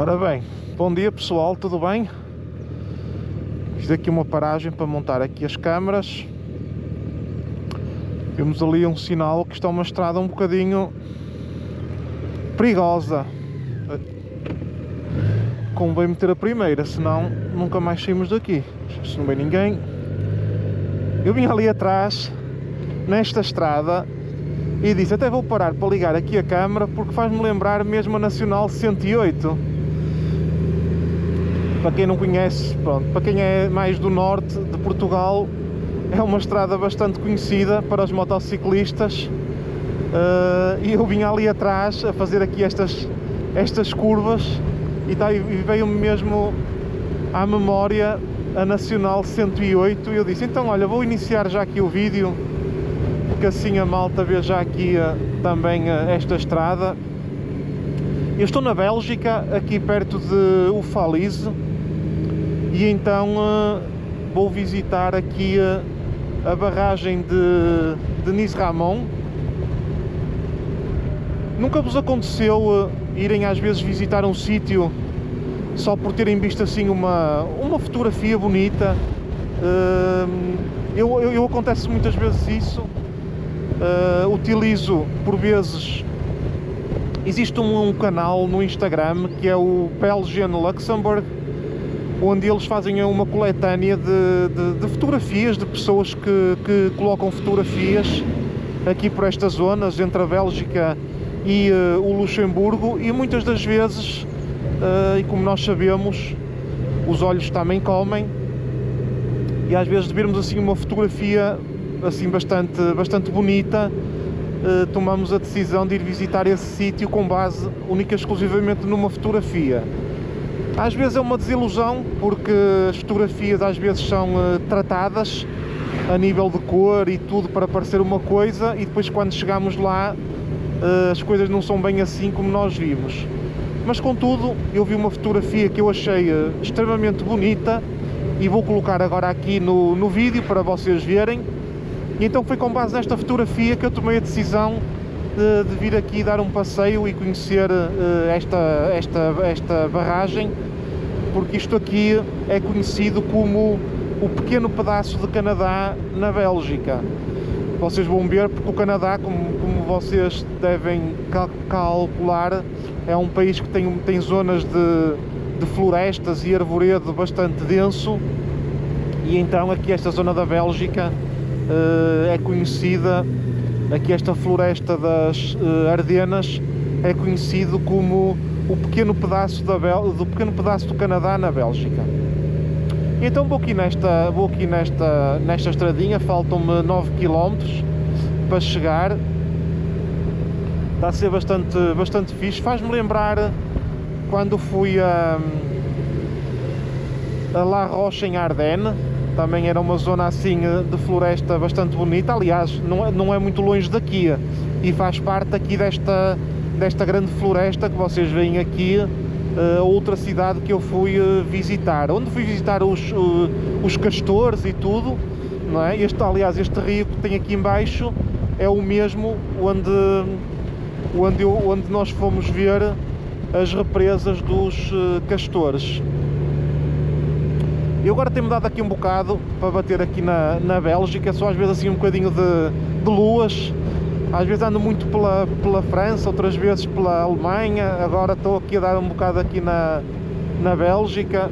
Ora bem, bom dia pessoal, tudo bem? Fiz aqui uma paragem para montar aqui as câmaras. Temos ali um sinal que está uma estrada um bocadinho perigosa. Convém meter a primeira, senão nunca mais saímos daqui. Se não vem ninguém. Eu vim ali atrás, nesta estrada e disse até vou parar para ligar aqui a câmera porque faz-me lembrar mesmo a Nacional 108 para quem não conhece, pronto, para quem é mais do norte de Portugal é uma estrada bastante conhecida para os motociclistas. Uh, e eu vim ali atrás a fazer aqui estas, estas curvas e, tá, veio-me mesmo à memória a Nacional 108 e eu disse, então olha, vou iniciar já aqui o vídeo porque assim a malta vê já aqui uh, também uh, esta estrada. Eu estou na Bélgica, aqui perto de Ufalize, e então uh, vou visitar aqui a barragem de, de Nis Ramon. Nunca vos aconteceu irem às vezes visitar um sítio só por terem visto assim uma, uma fotografia bonita? eu, eu, eu acontece muitas vezes isso uh, utilizo por vezes existe um, um, canal no Instagram que é o Belgian Luxembourg onde eles fazem uma coletânea de, de, de fotografias de pessoas que, que, colocam fotografias aqui por estas zonas entre a Bélgica e uh, o Luxemburgo e muitas das vezes uh, e como nós sabemos os olhos também comem e às vezes de vermos assim uma fotografia assim bastante, bastante bonita, uh, tomamos a decisão de ir visitar esse sítio com base única e exclusivamente numa fotografia. Às vezes é uma desilusão, porque as fotografias às vezes são uh, tratadas a nível de cor e tudo para parecer uma coisa e depois quando chegamos lá uh, as coisas não são bem assim como nós vimos. Mas contudo, eu vi uma fotografia que eu achei extremamente bonita e vou colocar agora aqui no, no vídeo para vocês verem e então foi com base nesta fotografia que eu tomei a decisão de, de vir aqui dar um passeio e conhecer uh, esta, esta, esta barragem, porque isto aqui é conhecido como o pequeno pedaço de Canadá na Bélgica. Vocês vão ver porque o Canadá, como, como vocês devem calcular, é um país que tem, tem zonas de, de florestas e arvoredo bastante denso e então aqui esta zona da Bélgica eh, é conhecida, aqui esta floresta das eh, Ardenas é conhecido como o pequeno pedaço da Bel do pequeno pedaço do Canadá na Bélgica. Então vou aqui nesta, vou aqui nesta, nesta estradinha, faltam-me 9 km para chegar. Está a ser bastante, bastante fixe. Faz-me lembrar quando fui a, a La Roche em Ardennes, também era uma zona assim eh, de floresta bastante bonita, aliás, não é, não é muito longe daqui eh, e faz parte aqui desta, desta grande floresta que vocês veem aqui, uh, outra cidade que eu fui uh, visitar, onde fui visitar os, uh, os castores e tudo, não é? Este, aliás, este rio que tem aqui embaixo é o mesmo onde, onde, eu, onde nós fomos ver as represas dos castores. Eu agora tenho-me dado aqui um bocado para bater aqui na, na Bélgica, só às vezes assim um bocadinho de, de luas. Às vezes ando muito pela, pela França, outras vezes pela Alemanha. Agora estou aqui a dar um bocado aqui na, na Bélgica.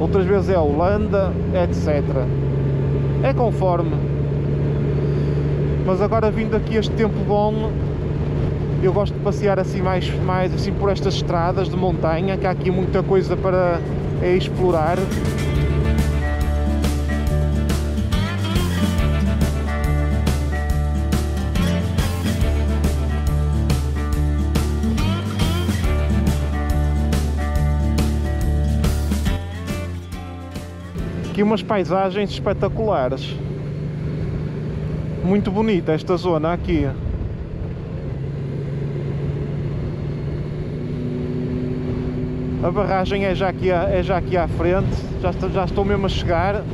Outras vezes é a Holanda, etc. É conforme. Mas agora vindo aqui este tempo bom, eu gosto de passear assim mais, mais assim por estas estradas de montanha, que há aqui muita coisa para é explorar. Aqui umas paisagens espetaculares. Muito bonita esta zona aqui A barragem é já aqui, é já aqui à frente, já estou, já estou mesmo a chegar.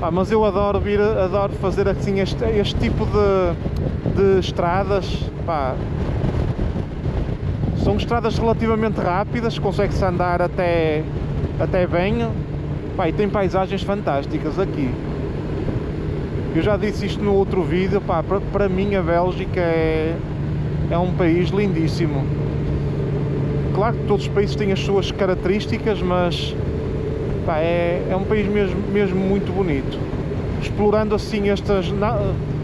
Ah, mas eu adoro vir, adoro fazer assim este, este tipo de, de estradas. Pá, São estradas relativamente rápidas, consegue-se andar até, até bem. Pá, e tem paisagens fantásticas aqui. Eu já disse isto no outro vídeo, pá, para, para mim a Bélgica é, é um país lindíssimo. Claro que todos os países têm as suas características, mas pá, é, é um país mesmo, mesmo muito bonito. Explorando assim estas,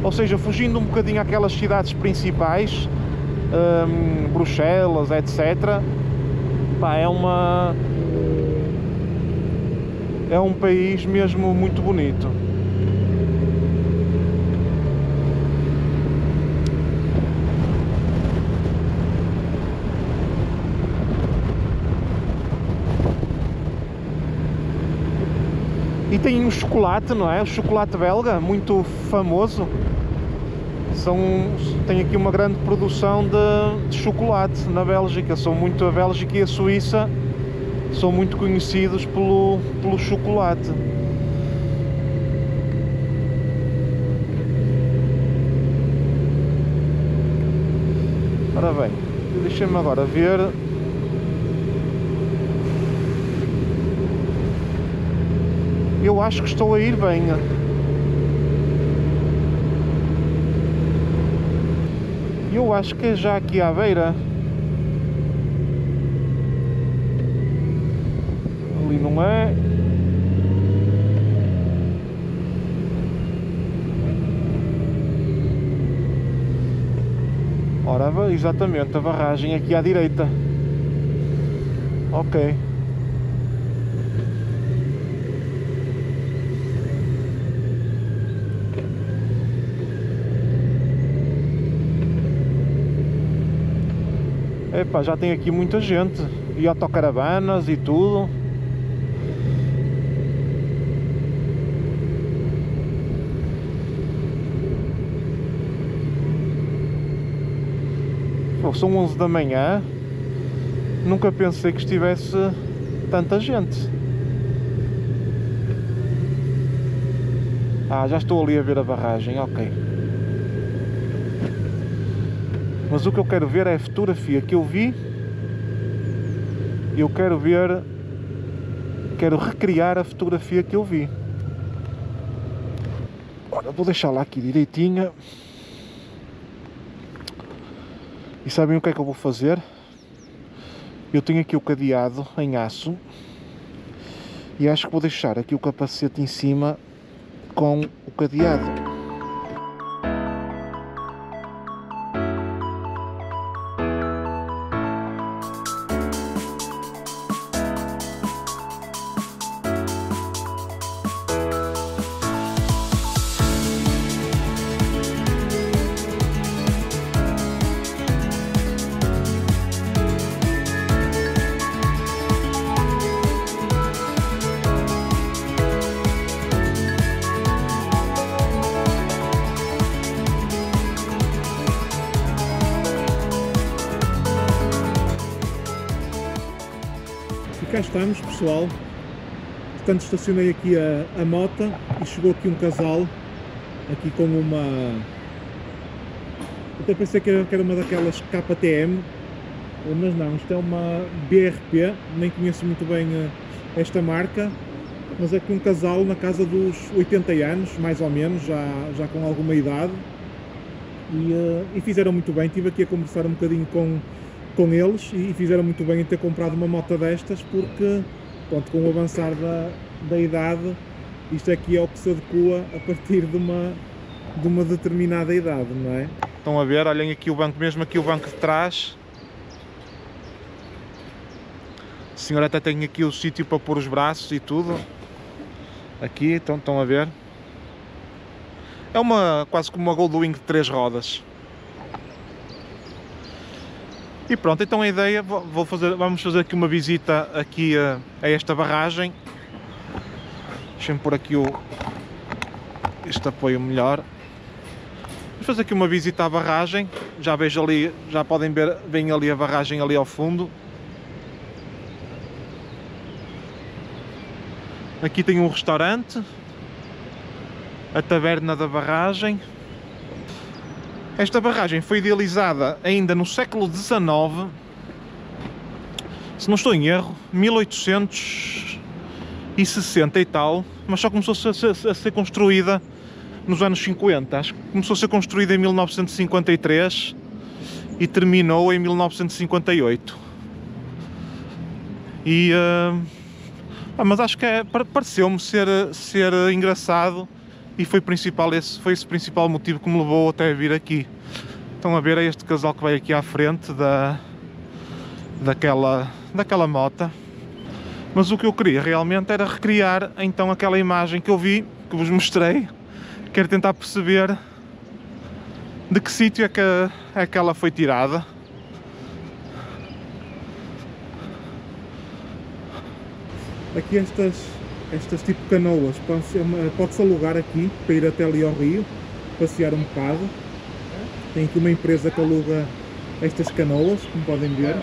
ou seja, fugindo um bocadinho àquelas cidades principais, hum, Bruxelas, etc. Pá, é uma é um país mesmo muito bonito. E tem um chocolate, não é? O chocolate belga, muito famoso. São, tem aqui uma grande produção de, de chocolate na Bélgica. São muito a Bélgica e a Suíça são muito conhecidos pelo, pelo chocolate. Ora bem, deixa-me agora ver eu acho que estou a ir bem. Eu acho que é já aqui à beira. Ali não é. Ora, exatamente, a barragem aqui à direita. Ok. Epá, já tem aqui muita gente. E autocaravanas e tudo. São 11 da manhã. Nunca pensei que estivesse tanta gente. Ah, já estou ali a ver a barragem, ok mas o que eu quero ver é a fotografia que eu vi. Eu quero ver quero recriar a fotografia que eu vi. Ora vou deixar lá aqui direitinha. E sabem o que é que eu vou fazer? Eu tenho aqui o cadeado em aço. E acho que vou deixar aqui o capacete em cima com o cadeado pessoal. Portanto estacionei aqui a, a moto e chegou aqui um casal aqui com uma até pensei que era, que era uma daquelas KTM mas não, isto é uma BRP nem conheço muito bem eh, esta marca mas aqui um casal na casa dos 80 anos mais ou menos, já, já com alguma idade e, uh, e fizeram muito bem, estive aqui a conversar um bocadinho com com eles e fizeram muito bem em ter comprado uma moto destas porque pronto, com o avançar da, da idade isto aqui é o que se adequa a partir de uma, de uma determinada idade, não é? Estão a ver, olhem aqui o banco, mesmo aqui o banco de trás. O senhor até tem aqui o sítio para pôr os braços e tudo. Aqui, então, estão a ver? É uma, quase como uma Goldwing de três rodas e pronto, então a ideia, vou fazer, vamos fazer aqui uma visita aqui a, a esta barragem. Deixem-me pôr aqui o, este apoio melhor. Vamos fazer aqui uma visita à barragem. Já vejo ali, já podem ver, vem ali a barragem ali ao fundo. Aqui tem um restaurante. A taberna da barragem. Esta barragem foi idealizada ainda no século XIX se não estou em erro, 1860 e tal, mas só começou a ser, construída nos anos 50. Acho que começou a ser construída em 1953 e terminou em 1958. E, uh, mas acho que é, pareceu-me ser, ser engraçado e foi, principal esse, foi esse principal motivo que me levou até vir aqui. Estão a ver é este casal que vai aqui à frente da, daquela, daquela mota. Mas o que eu queria realmente era recriar então aquela imagem que eu vi, que vos mostrei. Quero tentar perceber de que sítio é que, é que ela foi tirada. Aqui estas, estas tipo canoas, pode-se alugar aqui para ir até ali ao rio, passear um bocado. Tem aqui uma empresa que aluga estas canoas, como podem ver.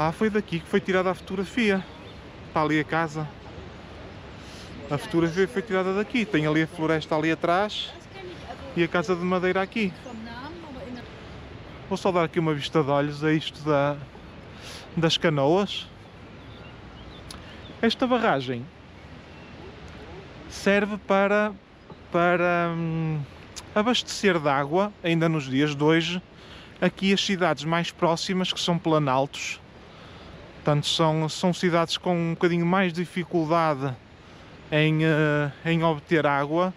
Ah, foi daqui que foi tirada a fotografia. Está ali a casa. A fotografia foi tirada daqui. Tem ali a floresta ali atrás e a casa de madeira aqui. Vou só dar aqui uma vista de olhos a isto da, das canoas. Esta barragem serve para, para hum, abastecer de água, ainda nos dias de hoje, aqui as cidades mais próximas, que são planaltos, Portanto, são, são cidades com um bocadinho mais dificuldade em, uh, em obter água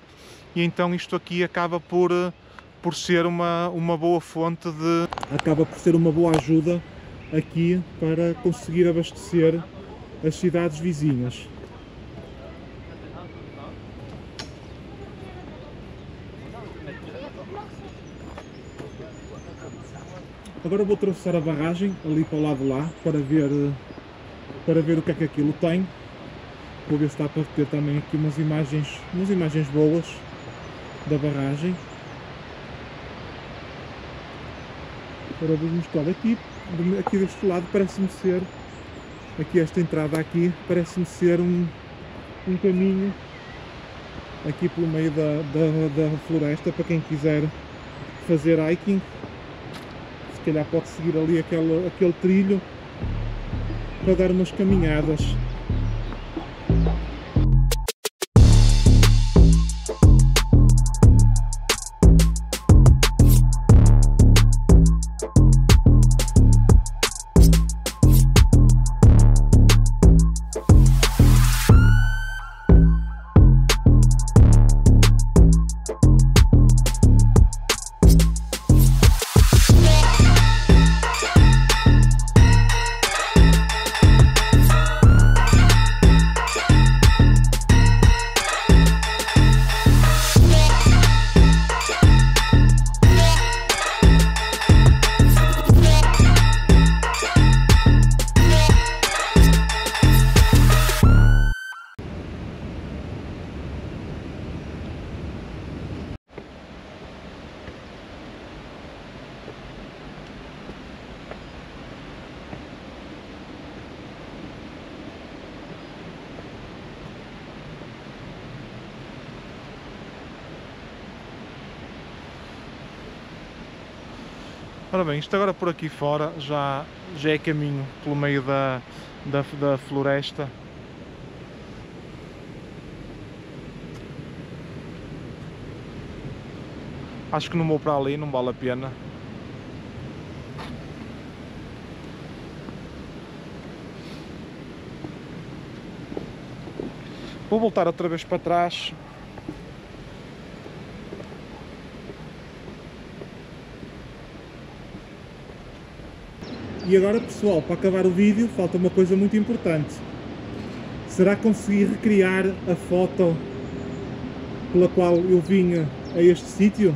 e então isto aqui acaba por, eh, por ser uma, uma boa fonte de... Acaba por ser uma boa ajuda aqui para conseguir abastecer as cidades vizinhas. Agora vou atravessar a barragem ali para o lado lá para ver, para ver o que é que aquilo tem. Vou ver se dá para ter também aqui umas imagens, umas imagens boas da barragem. Agora vou mostrar aqui, aqui deste lado parece-me ser, aqui esta entrada aqui, parece-me ser um, um caminho aqui pelo meio da, da, da floresta para quem quiser fazer hiking se calhar pode seguir ali aquele, aquele trilho para dar umas caminhadas Ora bem, isto agora por aqui fora já, já é caminho pelo meio da, da, da floresta. Acho que não vou para ali, não vale a pena. Vou voltar outra vez para trás E agora pessoal, para acabar o vídeo, falta uma coisa muito importante. Será que consegui recriar a foto pela qual eu vinha a este sítio?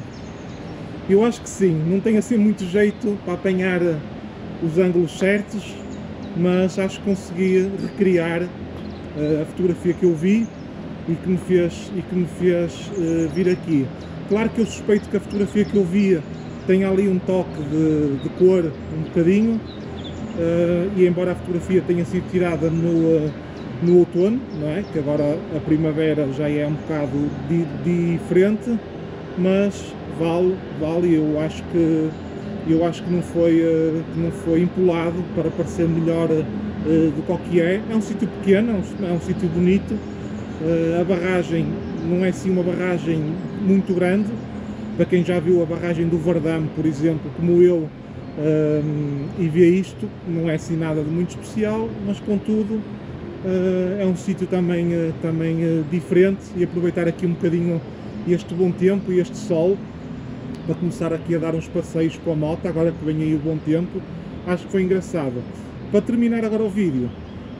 Eu acho que sim, não tem assim muito jeito para apanhar os ângulos certos, mas acho que consegui recriar uh, a fotografia que eu vi e que me fez, e que me fez uh, vir aqui. Claro que eu suspeito que a fotografia que eu via tem ali um toque de, de cor um bocadinho, e embora a fotografia tenha sido tirada no, uh, no outono, não é? que agora a primavera já é um bocado di, diferente, mas vale, vale, eu acho que eu acho que não foi, que não foi empolado para parecer melhor do que é. É um sítio pequeno, é um, é um sítio bonito, a barragem não é assim uma barragem muito grande, para quem já viu a barragem do Vardame, por exemplo, como eu, um, e vê isto, não é assim nada de muito especial, mas contudo uh, é um sítio também, uh, também uh, diferente e aproveitar aqui um bocadinho este bom tempo e este sol para começar aqui a dar uns passeios com a moto, agora que vem aí o bom tempo, acho que foi engraçado. Para terminar agora o vídeo,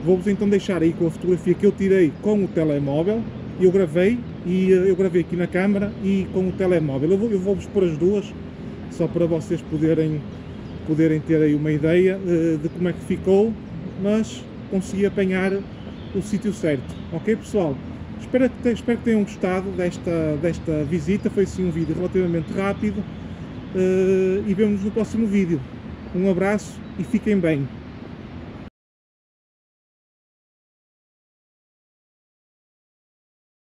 vou-vos então deixar aí com a fotografia que eu tirei com o telemóvel, eu gravei e eu gravei aqui na câmara e com o telemóvel. Eu vou, eu vou pôr as duas, só para vocês poderem, poderem ter aí uma ideia uh, de como é que ficou, mas consegui apanhar o sítio certo. Ok pessoal? Espero que, espero que tenham gostado desta, desta visita, foi sim um vídeo relativamente rápido uh, e vemos no próximo vídeo. Um abraço e fiquem bem.